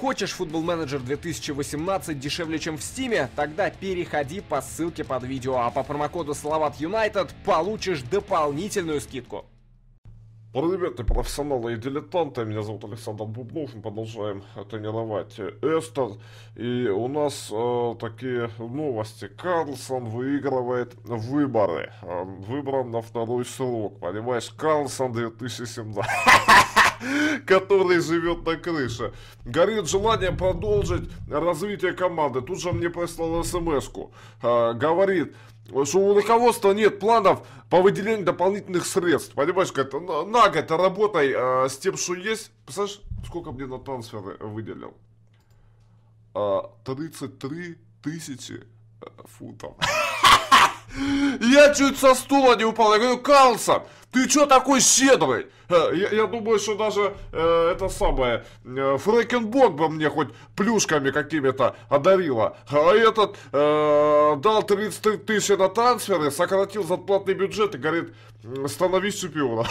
Хочешь Football Manager 2018 дешевле, чем в Стиме? Тогда переходи по ссылке под видео, а по промокоду Салават Юнайтед получишь дополнительную скидку. Привет, профессионалы и дилетанты, меня зовут Александр Бубнов, мы продолжаем тренировать Эстер, и у нас э, такие новости, Карлсон выигрывает выборы, э, выбран на второй срок, понимаешь, Карлсон 2017, который живет на крыше, горит желанием продолжить развитие команды, тут же мне прислал смс-ку, э, говорит, что у руководства нет планов по выделению дополнительных средств. Понимаешь, как это на год работай э, с тем, что есть. Представляешь, сколько мне на трансферы выделил? Э, 33 тысячи э, фунтов. Я чуть со стула не упал. Я говорю, Карлсон, ты что такой щедрый? Э, я, я думаю, что даже э, это самое, э, Фрэкенбок бы мне хоть плюшками какими-то одарила. А этот э, дал 33 тысячи на трансферы, сократил зарплатный бюджет и говорит, становись чемпионом.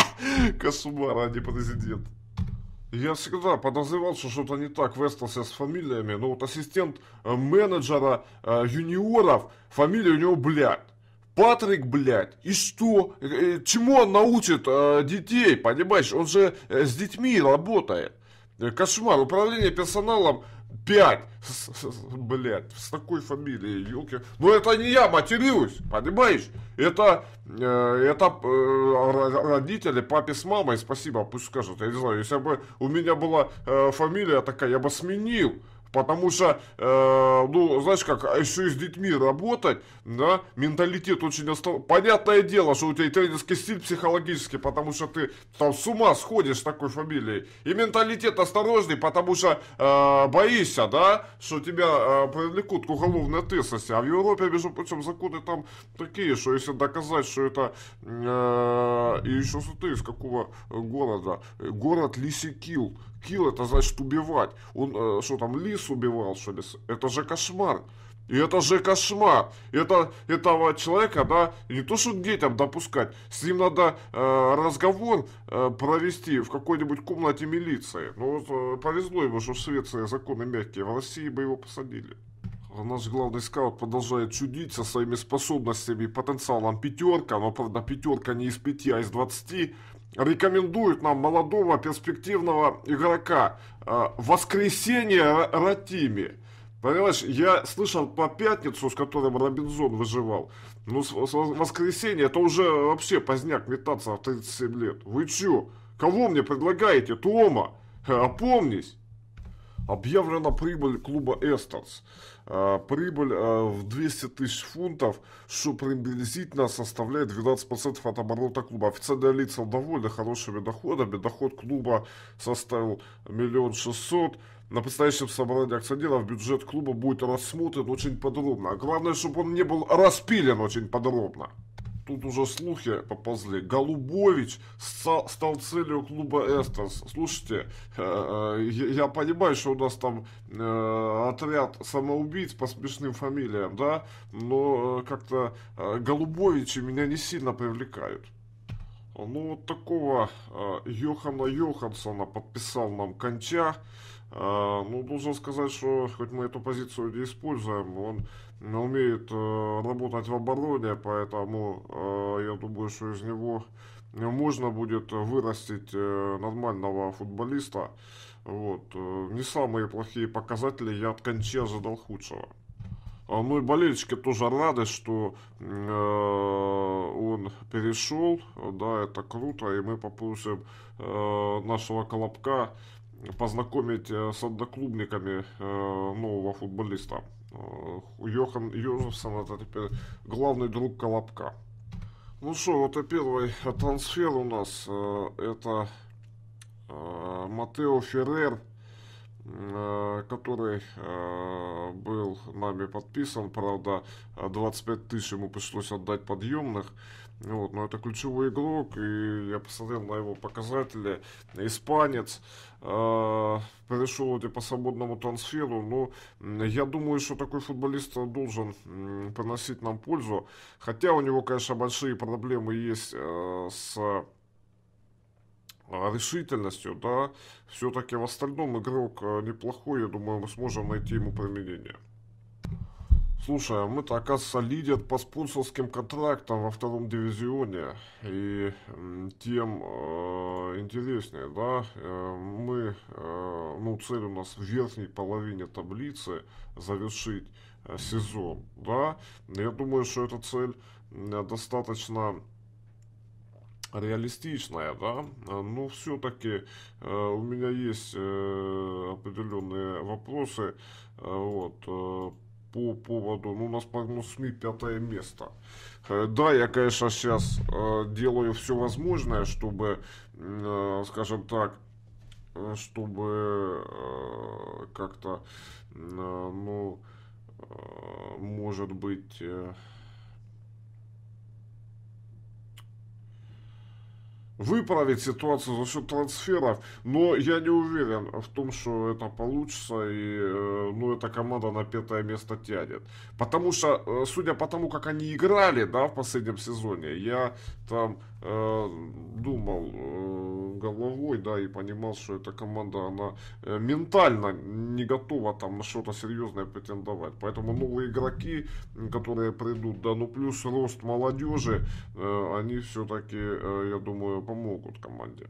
Кошмар, а не президент. Я всегда подозревал, что что-то не так в Эстелсе с фамилиями, но вот ассистент э, менеджера э, юниоров, фамилия у него, блядь. Патрик, блядь, и что? Э, чему он научит э, детей, понимаешь? Он же э, с детьми работает. Э, кошмар, управление персоналом 5. Блядь, с такой фамилией, елки. Но это не я матерюсь, понимаешь? Это, э, это э, родители, папе с мамой, спасибо, пусть скажут. Я не знаю, если бы у меня была э, фамилия такая, я бы сменил. Потому что, э, ну, знаешь как, еще и с детьми работать, да, менталитет очень остал. Понятное дело, что у тебя и тренерский стиль психологический, потому что ты там с ума сходишь с такой фамилией. И менталитет осторожный, потому что э, боишься, да, что тебя э, привлекут к уголовной ответственности. А в Европе, между прочим, законы там такие, что если доказать, что это... Э, и еще смотри, из какого города. Город Лисикил. Килл это значит убивать. Он э, что там, лис убивал, что ли? Это же кошмар. И это же кошмар. Это, этого человека, да, не то что детям допускать, с ним надо э, разговор э, провести в какой-нибудь комнате милиции. Ну вот э, повезло ему, что в Швеции законы мягкие, в России бы его посадили. Наш главный скаут продолжает чудить со своими способностями и потенциалом пятерка, но правда пятерка не из пяти, а из двадцати рекомендует нам молодого перспективного игрока э, Воскресенье Ратими. Понимаешь, я слышал по пятницу, с которым Робинзон выживал. Ну, воскресенье, это уже вообще поздняк метаться в 37 лет. Вы чё? Кого мне предлагаете? Тома? Опомнись. Объявлена прибыль клуба Эстонс. А, прибыль а, в 200 тысяч фунтов, что приблизительно составляет 12% от оборота клуба. Официальные лица довольны хорошими доходами. Доход клуба составил миллион шестьсот. На предстоящем собрании акционеров бюджет клуба будет рассмотрен очень подробно. А главное, чтобы он не был распилен очень подробно тут уже слухи поползли. Голубович стал, целью клуба Эстас. Слушайте, э, э, я понимаю, что у нас там э, отряд самоубийц по смешным фамилиям, да, но как-то Голубовичи меня не сильно привлекают. Ну, вот такого Йохана Йохансона подписал нам Конча. Ну, должен сказать, что хоть мы эту позицию не используем, он умеет э, работать в обороне, поэтому э, я думаю, что из него можно будет вырастить э, нормального футболиста. Вот. Не самые плохие показатели, я от Кончи ожидал худшего. А, ну и болельщики тоже рады, что э, он перешел, да, это круто, и мы попросим э, нашего Колобка познакомить с одноклубниками э, нового футболиста. Э, Йохан Йозефсон это теперь главный друг Колобка. Ну что, вот и первый трансфер у нас. Э, это э, Матео Феррер, который был нами подписан. Правда, 25 тысяч ему пришлось отдать подъемных. Вот, но это ключевой игрок, и я посмотрел на его показатели. Испанец, э, перешел вроде по свободному трансферу, но я думаю, что такой футболист должен э, приносить нам пользу. Хотя у него, конечно, большие проблемы есть э, с решительностью, да, все-таки в остальном игрок неплохой, я думаю, мы сможем найти ему применение. Слушай, а мы-то, оказывается, лидер по спонсорским контрактам во втором дивизионе. И тем э, интереснее, да, э, мы, э, ну, цель у нас в верхней половине таблицы завершить э, сезон, да. Я думаю, что эта цель э, достаточно реалистичная, да, но все-таки э, у меня есть э, определенные вопросы, э, вот, по поводу, ну, у нас прогноз СМИ пятое место. Да, я, конечно, сейчас делаю все возможное, чтобы, скажем так, чтобы как-то, ну, может быть... выправить ситуацию за счет трансферов, но я не уверен в том, что это получится, и э, ну, эта команда на пятое место тянет. Потому что, э, судя по тому, как они играли, да, в последнем сезоне, я там думал э, головой, да, и понимал, что эта команда, она э, ментально не готова там на что-то серьезное претендовать. Поэтому новые игроки, которые придут, да, ну плюс рост молодежи, э, они все-таки, э, я думаю, помогут команде.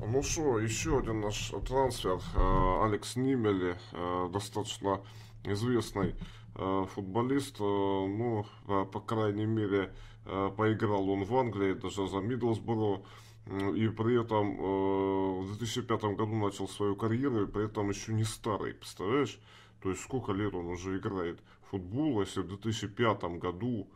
Ну что, еще один наш трансфер. Э, Алекс Нимели, э, достаточно известный э, футболист. Ну, по крайней мере, поиграл он в Англии, даже за Мидлсборо. И при этом в 2005 году начал свою карьеру, и при этом еще не старый, представляешь? То есть сколько лет он уже играет в футбол, если в 2005 году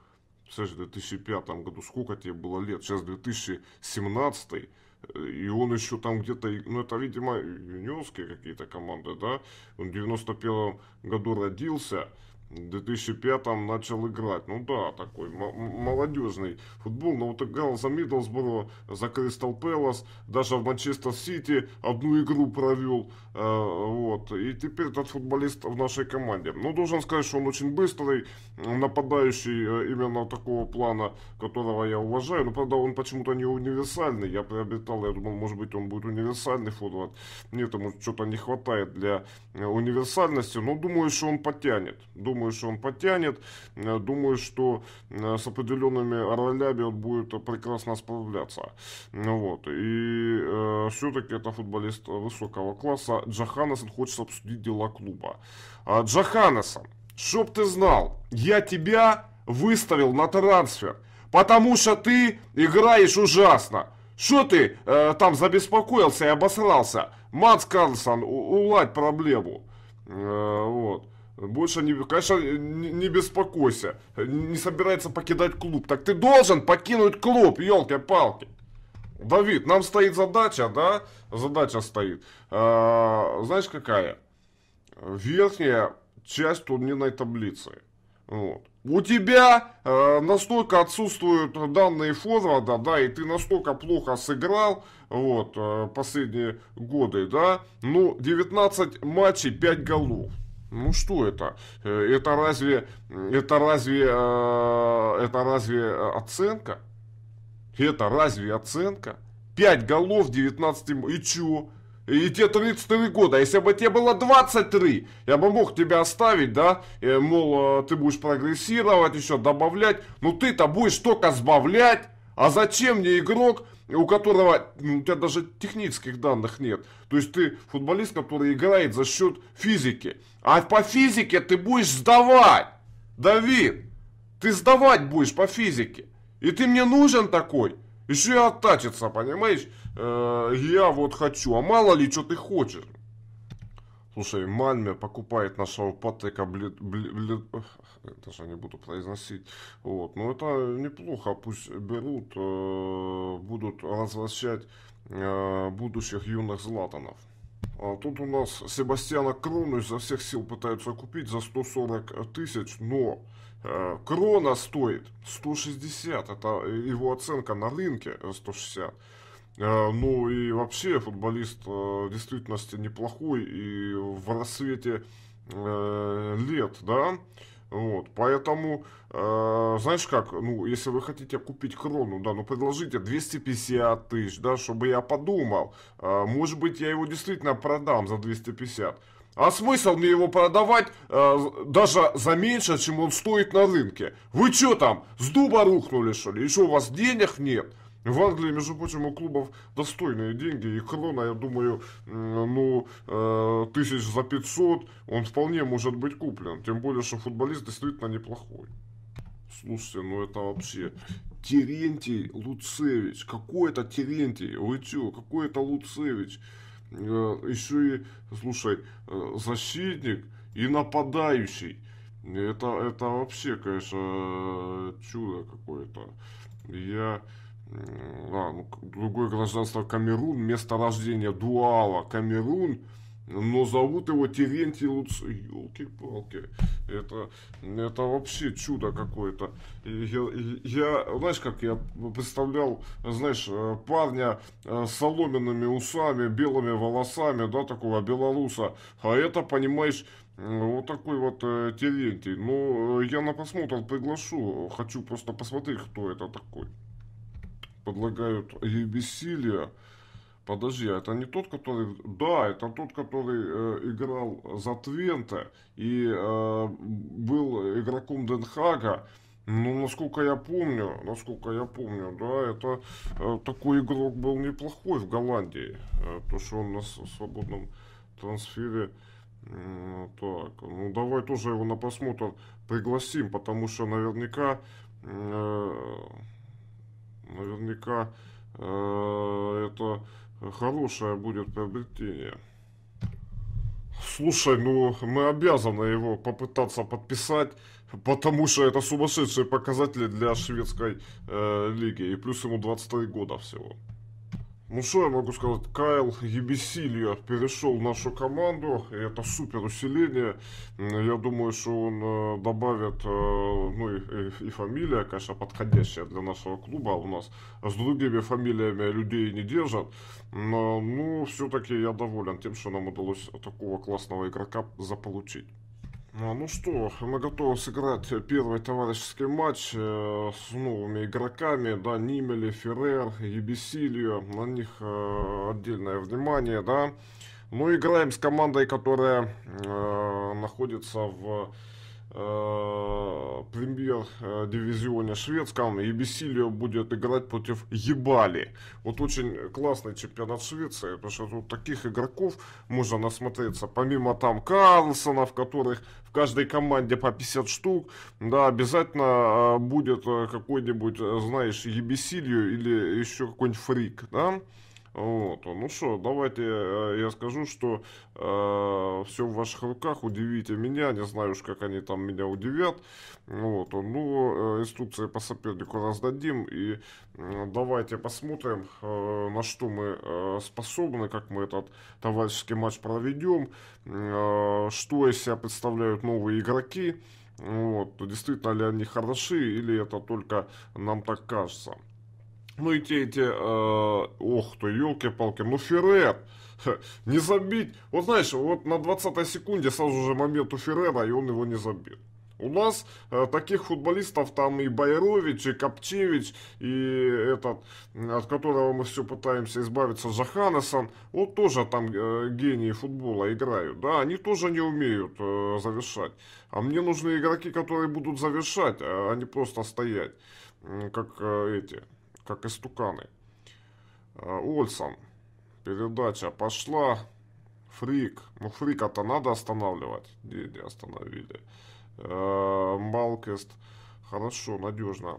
Представляешь, в 2005 году сколько тебе было лет? Сейчас 2017 и он еще там где-то, ну это, видимо, юниорские какие-то команды, да? Он в 91 году родился, в 2005 начал играть. Ну да, такой молодежный футбол. Но вот играл за Миддлсборо, за Кристал Пэлас, даже в Манчестер Сити одну игру провел. Э, вот. И теперь этот футболист в нашей команде. Ну, должен сказать, что он очень быстрый, нападающий э, именно такого плана, которого я уважаю. Но, правда, он почему-то не универсальный. Я приобретал, я думал, может быть, он будет универсальный футбол. Нет, ему что-то не хватает для э, универсальности. Но думаю, что он потянет. Думаю, думаю, что он подтянет, э, думаю, что э, с определенными ролями он будет прекрасно справляться. Вот. И э, все-таки это футболист высокого класса. Джаханесон хочет обсудить дела клуба. А, Джаханесон, чтоб ты знал, я тебя выставил на трансфер, потому что ты играешь ужасно. Что ты э, там забеспокоился и обосрался? Мац Карлсон, уладь проблему. Э, вот. Больше не, конечно, не, не беспокойся. Не собирается покидать клуб. Так ты должен покинуть клуб, елки-палки. Давид, нам стоит задача, да? Задача стоит. А, знаешь какая? Верхняя часть турнирной таблицы. Вот. У тебя э, настолько отсутствуют данные форварда, да, и ты настолько плохо сыграл, вот, э, последние годы, да, ну, 19 матчей, 5 голов. Ну что это? Э, это разве, это разве, э, это разве оценка? Это разве оценка? 5 голов 19 и чё? И тебе 33 года, а если бы тебе было 23, я бы мог тебя оставить, да, мол, э, ты будешь прогрессировать, еще добавлять, ну ты-то будешь только сбавлять, а зачем мне игрок, у которого у тебя даже технических данных нет. То есть ты футболист, который играет за счет физики. А по физике ты будешь сдавать. Давид, ты сдавать будешь по физике. И ты мне нужен такой. Еще и оттачиться, понимаешь? Э, я вот хочу. А мало ли, что ты хочешь. Слушай, Мальме покупает нашего Патрика Блед... Блед... Даже не буду произносить. Вот. Но это неплохо. Пусть берут, э, будут возвращать э, будущих юных Златанов. А тут у нас Себастьяна Крону изо всех сил пытаются купить за 140 тысяч, но э, Крона стоит 160. Это его оценка на рынке 160. Э, ну и вообще футболист э, в действительности неплохой и в рассвете э, лет, да. Вот, поэтому, э, знаешь как, ну, если вы хотите купить крону, да, ну, предложите 250 тысяч, да, чтобы я подумал, э, может быть, я его действительно продам за 250. А смысл мне его продавать э, даже за меньше, чем он стоит на рынке? Вы что там, с дуба рухнули, что ли? Еще у вас денег нет? В Англии, между прочим, у клубов достойные деньги. И крона, я думаю, ну, э, тысяч за 500, он вполне может быть куплен. Тем более, что футболист действительно неплохой. Слушайте, ну это вообще... Терентий Луцевич. Какой это Терентий? Вы что, какой это Луцевич? Э, еще и, слушай, э, защитник и нападающий. Это, это вообще, конечно, чудо какое-то. Я другое гражданство Камерун, место рождения Дуала Камерун, но зовут его Терентий Луц... Елки-палки. Это, это вообще чудо какое-то. Я, я, знаешь, как я представлял, знаешь, э, парня э, с соломенными усами, белыми волосами, да, такого белоруса. А это, понимаешь, вот такой вот э, Терентий. Ну, я на просмотр приглашу. Хочу просто посмотреть, кто это такой предлагают Ебесилия. Подожди, а это не тот, который... Да, это тот, который э, играл за Твента и э, был игроком Денхага. Ну, насколько я помню, насколько я помню, да, это э, такой игрок был неплохой в Голландии. Э, то, что он на свободном трансфере... Э, так, ну давай тоже его на просмотр пригласим, потому что наверняка... Э, наверняка э, это хорошее будет приобретение. Слушай, ну мы обязаны его попытаться подписать, потому что это сумасшедшие показатели для шведской э, лиги. И плюс ему 23 года всего. Ну что я могу сказать, Кайл Ебесилья перешел в нашу команду, и это супер усиление. Я думаю, что он э, добавит, э, ну и, и фамилия, конечно, подходящая для нашего клуба. У нас с другими фамилиями людей не держат. Но, ну, все-таки я доволен тем, что нам удалось такого классного игрока заполучить. А, ну что, мы готовы сыграть первый товарищеский матч э, с новыми игроками, да, Нимели, Феррер, Ебесилио, на них э, отдельное внимание, да. Ну, играем с командой, которая э, находится в премьер-дивизионе шведском, и Бесилио будет играть против Ебали. Вот очень классный чемпионат Швеции, потому что тут таких игроков можно насмотреться. Помимо там Карлсона, в которых в каждой команде по 50 штук, да, обязательно э, будет э, какой-нибудь, э, знаешь, Ебесилио или еще какой-нибудь фрик, да. Вот. Ну что, давайте э, я скажу, что э, все в ваших руках, удивите меня, не знаю уж, как они там меня удивят. Вот. Ну, э, инструкции по сопернику раздадим, и э, давайте посмотрим, э, на что мы э, способны, как мы этот товарищеский матч проведем, э, что из себя представляют новые игроки, вот, действительно ли они хороши, или это только нам так кажется. Ну и те эти, э, ох ты, елки-палки, ну Феррер, не забить. Вот знаешь, вот на 20 секунде сразу же момент у Феррера, и он его не забил. У нас э, таких футболистов там и Байрович, и Копчевич, и этот, от которого мы все пытаемся избавиться, Жаханесон, вот тоже там э, гении футбола играют, да, они тоже не умеют э, завершать. А мне нужны игроки, которые будут завершать, а не просто стоять, как э, эти, как истуканы. А, Ольсон. Передача пошла. Фрик. Ну, фрика-то надо останавливать. Не, не остановили. А, Малкест. Хорошо, надежно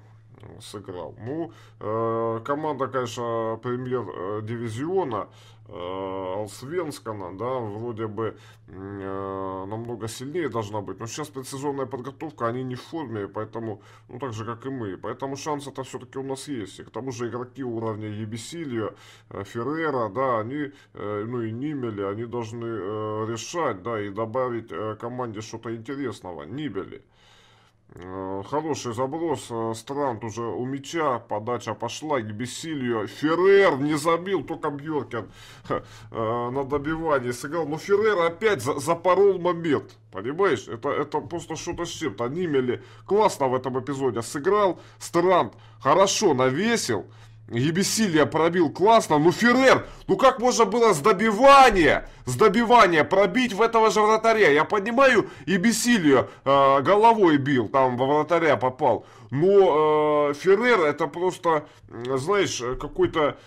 сыграл. Ну, э, команда, конечно, премьер-дивизиона э, Алсвенскана, да, вроде бы э, намного сильнее должна быть. Но сейчас предсезонная подготовка, они не в форме, поэтому, ну, так же, как и мы. Поэтому шанс это все-таки у нас есть. И к тому же игроки уровня Ебесилия, э, Феррера, да, они, э, ну, и Нимели, они должны э, решать, да, и добавить э, команде что-то интересного. Нибели. Э, хороший заброс, э, Странт уже у мяча, подача пошла, Гибесильо, Феррер не забил, только Бьоркин э, на добивании сыграл. Но Феррер опять за, запорол момент, понимаешь? Это, это просто что-то с чем-то. Нимели классно в этом эпизоде сыграл, Странт хорошо навесил, Ебесилия пробил классно, ну Феррер, ну как можно было с добивания, с добивания пробить в этого же вратаря? Я понимаю, Ебесилию э, головой бил, там во вратаря попал. Но э, Феррер это просто, знаешь, какой-то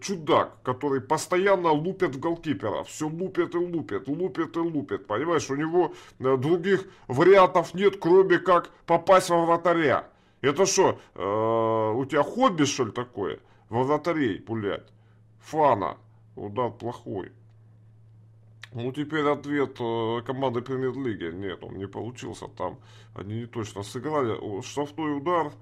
чудак, который постоянно лупит в голкипера. Все лупит и лупит, лупит и лупит. Понимаешь, у него э, других вариантов нет, кроме как попасть во вратаря. Это что, э, у тебя хобби, что ли, такое? Вратарей пулять? Фана. Удар плохой. Ну, теперь ответ э, команды премьер-лиги. Нет, он не получился. Там они не точно сыграли. Штрафной удар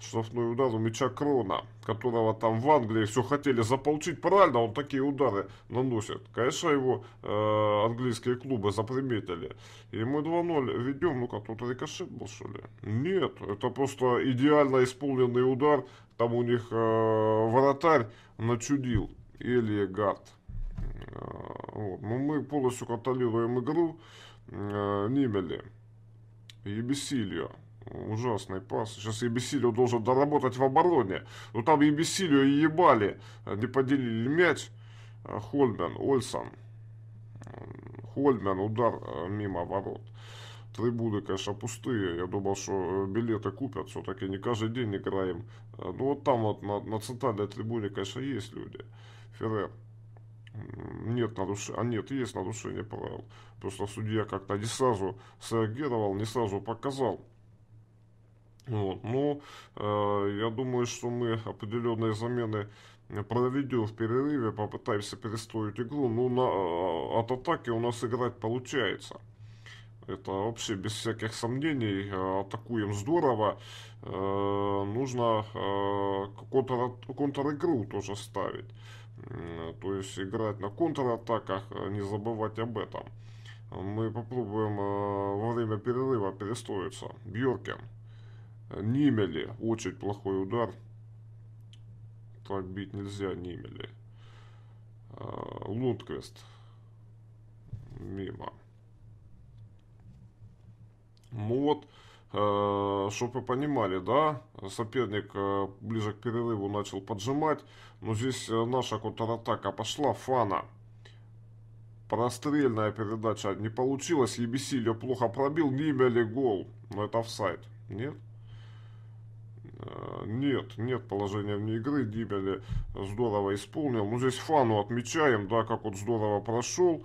штрафной удар у мяча Крона, которого там в Англии все хотели заполучить. Правильно, он такие удары наносит. Конечно, его э, английские клубы заприметили. И мы 2-0 ведем. Ну-ка, тут рикошет был, что ли? Нет, это просто идеально исполненный удар. Там у них э, вратарь начудил. Или Гард. Э, вот. Ну, мы полностью контролируем игру. Э, Нимели. Ебесильо. Ужасный пас. Сейчас Ебесилио должен доработать в обороне. Но там Ебесилио и ебали. Не поделили мяч. Хольмен, Ольсон. Хольмен, удар э, мимо ворот. Трибуны, конечно, пустые. Я думал, что билеты купят. Все-таки не каждый день играем. Ну вот там вот на, на центральной трибуне, конечно, есть люди. Феррер. Нет нарушения. А нет, есть нарушение правил. Просто судья как-то не сразу среагировал, не сразу показал. Вот. Но э, я думаю, что мы определенные замены проведем в перерыве, попытаемся перестроить игру. Ну, на, э, от атаки у нас играть получается. Это вообще без всяких сомнений. Э, атакуем здорово. Э, нужно э, контр, контр-игру тоже ставить. То есть играть на контратаках, не забывать об этом. Мы попробуем во время перерыва перестроиться. Бьоркен. Нимели. Очень плохой удар. Так бить нельзя Нимели. А, Лундквест. Мимо. Ну вот, э, чтобы вы понимали, да, соперник э, ближе к перерыву начал поджимать, но здесь э, наша контратака пошла, Фана. Прострельная передача не получилась, Ебесилio плохо пробил, Нимели гол, но это офсайд, нет? Э, нет, нет положения вне игры. Дибели здорово исполнил. Ну, здесь фану отмечаем, да, как он здорово прошел.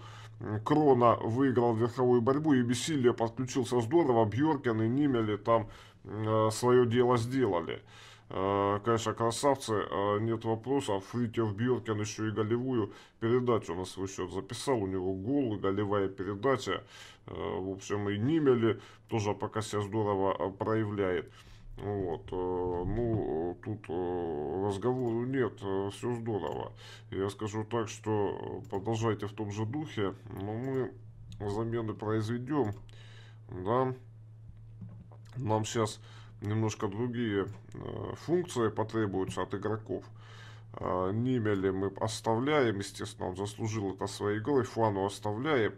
Крона выиграл верховую борьбу, и Бессилия подключился здорово. Бьоркен и Нимели там э, свое дело сделали. Э, конечно, красавцы, э, нет вопросов. Фритьев Бьоркен еще и голевую передачу на свой счет записал. У него гол голевая передача. Э, в общем, и Нимели тоже пока себя здорово э, проявляет. Вот, э, ну, тут э, разговору нет, э, все здорово. Я скажу так, что продолжайте в том же духе, но мы замены произведем, да. Нам сейчас немножко другие функции потребуются от игроков. Нимели мы оставляем, естественно, он заслужил это своей игрой, Фану оставляем.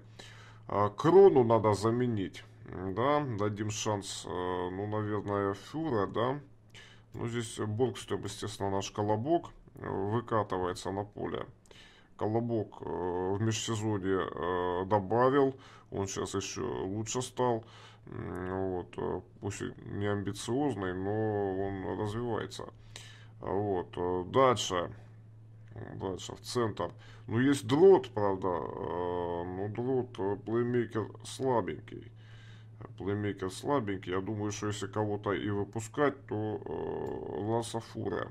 Крону надо заменить да, дадим шанс, э, ну, наверное, Фюра, да. Ну, здесь Боргстрем, естественно, наш Колобок э, выкатывается на поле. Колобок э, в межсезонье добавил, он сейчас еще лучше стал. Вот, пусть не амбициозный, но он развивается. Вот, дальше, дальше в центр. Ну, есть дрот, правда, но дрот плеймейкер слабенький плеймейкер слабенький. Я думаю, что если кого-то и выпускать, то э, Ласа Фуре.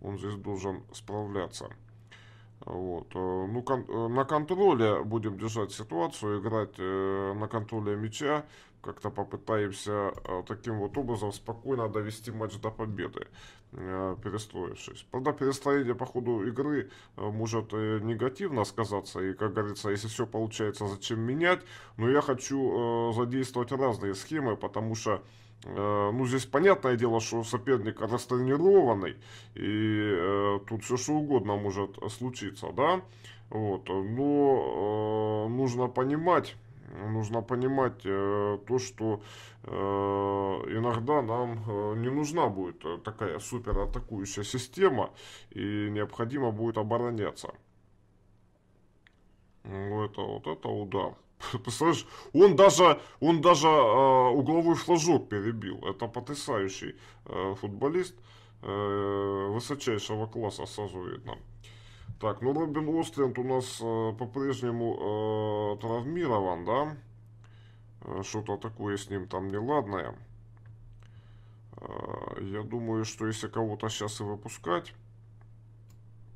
Он здесь должен справляться. Вот. Ну, кон на контроле будем держать ситуацию, играть э, на контроле мяча, как-то попытаемся э, таким вот образом спокойно довести матч до победы, э, перестроившись. Правда, перестроение по ходу игры э, может негативно сказаться, и, как говорится, если все получается, зачем менять, но я хочу задействовать разные схемы, потому что ну, здесь понятное дело, что соперник растренированный, и э, тут все что угодно может случиться, да, вот, но э, нужно понимать, нужно понимать э, то, что э, иногда нам э, не нужна будет такая супер атакующая система и необходимо будет обороняться. Ну, это вот это удар. Представляешь, он даже, он даже э, угловой флажок перебил. Это потрясающий э, футболист э, высочайшего класса, сразу видно. Так, ну Робин Остленд у нас э, по-прежнему э, травмирован, да? Э, Что-то такое с ним там неладное. Э, я думаю, что если кого-то сейчас и выпускать,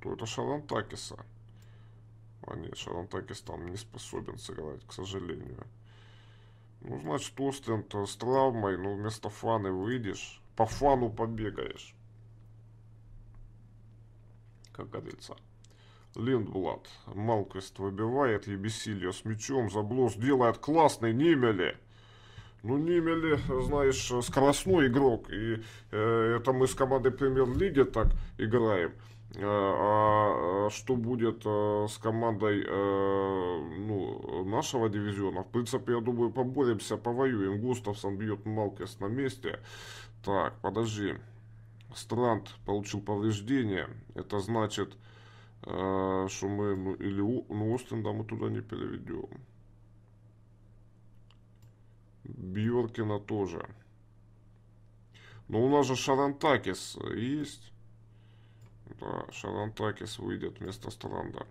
то это Шарантакиса. А нет, Шарантакис там не способен сыграть, к сожалению. Ну, значит, Остленд с травмой, ну, вместо фаны выйдешь, по фану побегаешь. Как говорится. Линдблад. Малквист выбивает Ебесилья с мячом. Заблос делает классный Нимели. Ну, Нимели, знаешь, скоростной игрок. И э, это мы с командой премьер-лиги так играем. Э, а, а что будет э, с командой э, ну, нашего дивизиона? В принципе, я думаю, поборемся, повоюем. Густавсон бьет Малквист на месте. Так, подожди. Странт получил повреждение. Это значит что мы, ну, или ну, Остенда мы туда не переведем. Бьоркина тоже. Но у нас же Шарантакис есть. Да, Шарантакис выйдет вместо Странда.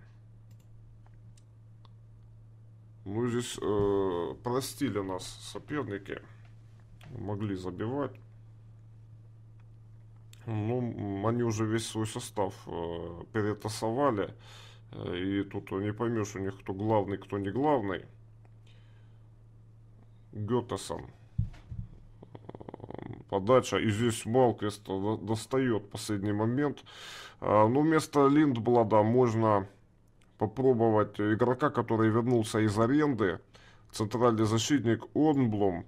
Ну, здесь э, простили нас соперники. Могли забивать. Ну, они уже весь свой состав э, перетасовали. Э, и тут не поймешь у них, кто главный, кто не главный. Гетесон. Э, подача. И здесь Малквист достает последний момент. Э, ну, вместо Линдблада можно попробовать игрока, который вернулся из аренды. Центральный защитник Орнблом.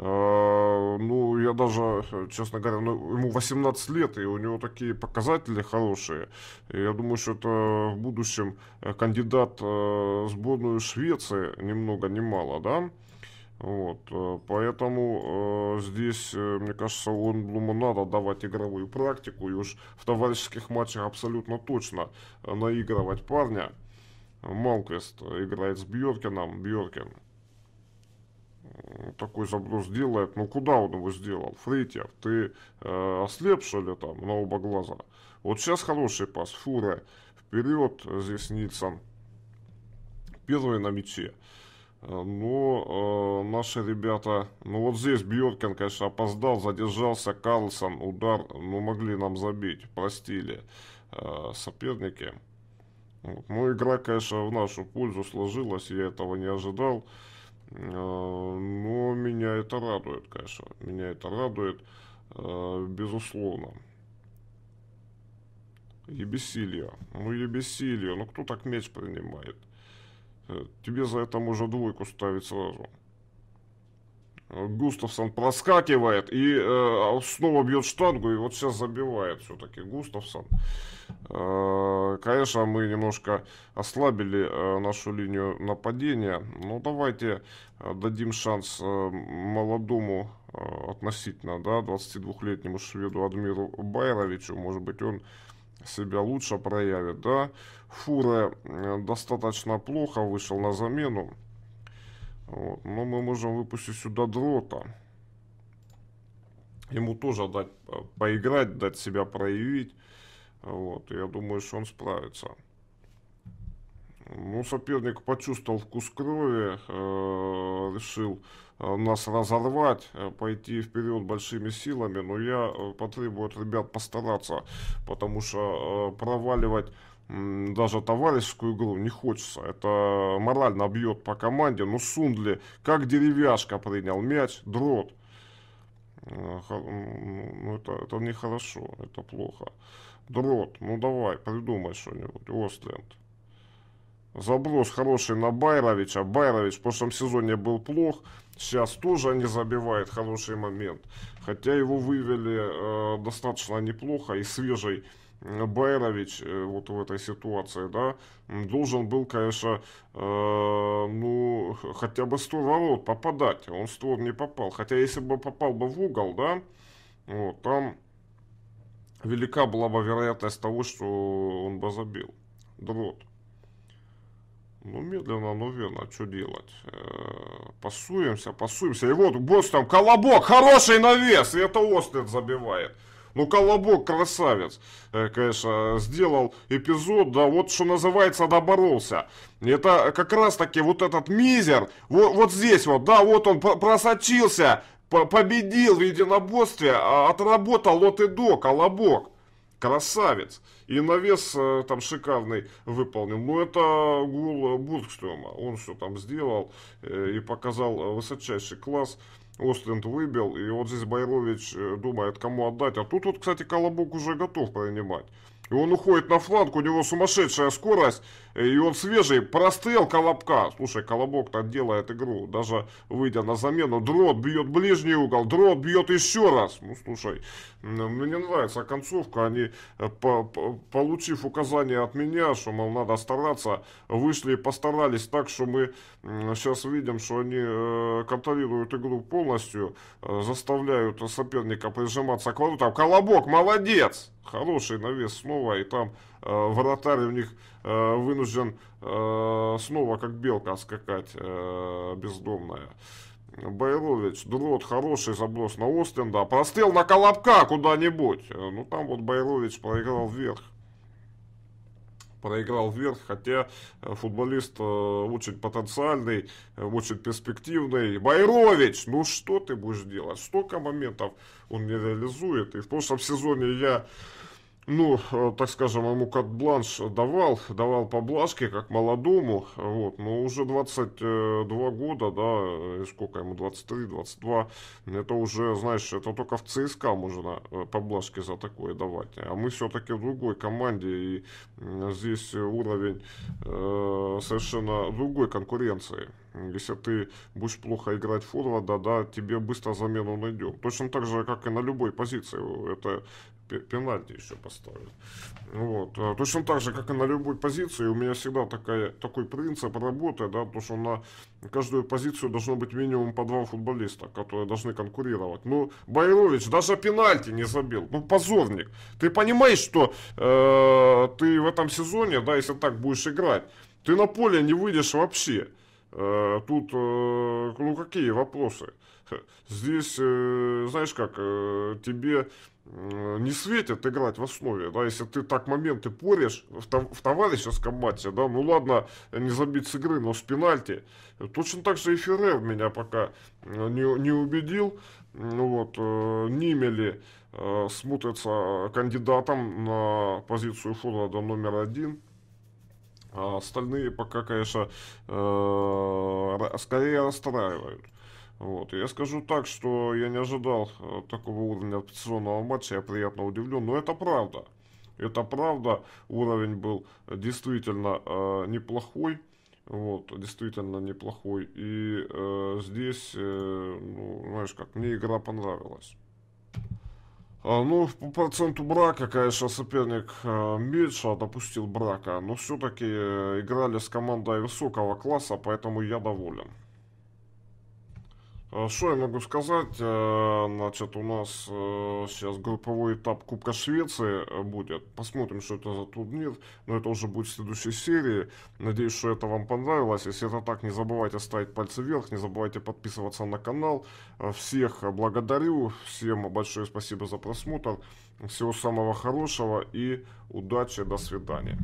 А, ну, я даже, честно говоря, ну, ему 18 лет, и у него такие показатели хорошие. Я думаю, что это в будущем э, кандидат э, в сборную Швеции ни много ни мало, да? Вот, э, поэтому э, здесь, мне кажется, Лонблуму надо давать игровую практику и уж в товарищеских матчах абсолютно точно наигрывать парня. Малквест играет с Бьоркином, Бьоркин такой заброс делает, ну куда он его сделал? Фритьев, ты э, ослеп что ли там на оба глаза? Вот сейчас хороший пас, Фура вперед, здесь Нильсон, первый на мяче. Э, но э, наши ребята, ну вот здесь Бьоркин, конечно, опоздал, задержался, Карлсон, удар, ну могли нам забить, простили э, соперники. Вот. Ну игра, конечно, в нашу пользу сложилась, я этого не ожидал. А, но меня это радует, конечно. Меня это радует, а, безусловно. Ебесилье. Ну, ебесилье. Ну, кто так меч принимает? Э, тебе за это можно двойку ставить сразу. Густавсон проскакивает и э, снова бьет штангу, и вот сейчас забивает все-таки Густавсон. Э, конечно, мы немножко ослабили э, нашу линию нападения, но давайте э, дадим шанс э, молодому э, относительно, да, 22-летнему шведу Адмиру Байровичу, может быть, он себя лучше проявит, да. Фура э, достаточно плохо вышел на замену. Вот. Но мы можем выпустить сюда дрота. Ему тоже дать э, поиграть, дать себя проявить. Вот. Я думаю, что он справится. Ну, соперник почувствовал вкус крови, э, решил э, нас разорвать, э, пойти вперед большими силами, но я э, потребую от ребят постараться, потому что э, проваливать даже товарищескую игру не хочется. Это морально бьет по команде. Ну, Сундли, как деревяшка принял мяч, дрот. Э, ну, это, это нехорошо, это плохо. Дрот, ну давай, придумай что-нибудь, Остленд. Заброс хороший на Байровича. Байрович в прошлом сезоне был плох. Сейчас тоже не забивает хороший момент. Хотя его вывели э, достаточно неплохо и свежий Байрович э, вот в этой ситуации, да, должен был, конечно, э, ну, хотя бы 100 ворот попадать. Он 100 не попал. Хотя если бы попал бы в угол, да, вот, там велика была бы вероятность того, что он бы забил. Дрот. Ну, медленно, но верно, что делать? Э, пасуемся, пасуемся. И вот босс там, колобок, хороший навес, и это Острид забивает. Ну, Колобок красавец, э, конечно, сделал эпизод, да, вот что называется, доборолся. Это как раз таки вот этот мизер, вот, вот здесь вот, да, вот он просочился, победил в единоборстве, а отработал от и до, Колобок. Красавец. И навес э, там шикарный выполнил. Ну, это гул Бургстрема. Он все там сделал э, и показал высочайший класс. Остленд выбил, и вот здесь Байрович э, думает, кому отдать. А тут вот, кстати, Колобок уже готов принимать. И он уходит на фланг, у него сумасшедшая скорость, и он свежий, прострел Колобка. Слушай, Колобок-то делает игру, даже выйдя на замену. Дрот бьет ближний угол, дрот бьет еще раз. Ну, слушай, мне нравится концовка. Они, э, по, по, получив указание от меня, что, мол, надо стараться, вышли и постарались так, что мы сейчас видим, что они э, контролируют игру полностью, э, заставляют соперника прижиматься к воротам. Колобок, молодец! Хороший навес снова, и там э, вратарь у них э, вынужден э, снова как белка скакать э, бездомная. Байрович, дрот, хороший заброс на Остенда, прострел на Колобка куда-нибудь. Э, ну там вот Байрович проиграл вверх. Проиграл вверх, хотя э, футболист э, очень потенциальный, очень перспективный. Байрович, ну что ты будешь делать? Столько моментов он не реализует. И в прошлом сезоне я ну, э, так скажем, ему кат-бланш давал, давал поблажки, как молодому, вот, но уже 22 года, да, сколько ему, 23, 22, это уже, знаешь, это только в ЦСКА можно э, поблажки за такое давать, а мы все-таки в другой команде, и здесь уровень э, совершенно другой конкуренции. Если ты будешь плохо играть форварда, да, тебе быстро замену найдем. Точно так же, как и на любой позиции. Это пенальти еще поставят. Вот. А точно так же, как и на любой позиции, у меня всегда такая, такой принцип работы, да, потому что на каждую позицию должно быть минимум по два футболиста, которые должны конкурировать. Ну, Байрович даже пенальти не забил. Ну, позорник. Ты понимаешь, что э, ты в этом сезоне, да, если так будешь играть, ты на поле не выйдешь вообще. Э, тут, э, ну, какие вопросы? Здесь, э, знаешь как, э, тебе не светит играть в основе, да, если ты так моменты порешь в, в товарищеском матче, да, ну ладно, не забить с игры, но с пенальти. Точно так же и Феррер меня пока не, не убедил, ну вот, э, Нимели э, смотрится кандидатом на позицию форварда номер один, а остальные пока, конечно, э, скорее расстраивают. Вот. Я скажу так, что я не ожидал э, такого уровня операционного матча, я приятно удивлен, но это правда. Это правда, уровень был действительно э, неплохой. Вот, действительно неплохой. И э, здесь, э, ну, знаешь как, мне игра понравилась. А, ну, по проценту брака, конечно, соперник э, меньше допустил брака, но все-таки э, играли с командой высокого класса, поэтому я доволен. А что я могу сказать? Э, значит, у нас э, сейчас групповой этап Кубка Швеции э, будет. Посмотрим, что это за турнир. Но это уже будет в следующей серии. Надеюсь, что это вам понравилось. Если это так, не забывайте ставить пальцы вверх. Не забывайте подписываться на канал. Всех благодарю. Всем большое спасибо за просмотр. Всего самого хорошего и удачи. До свидания.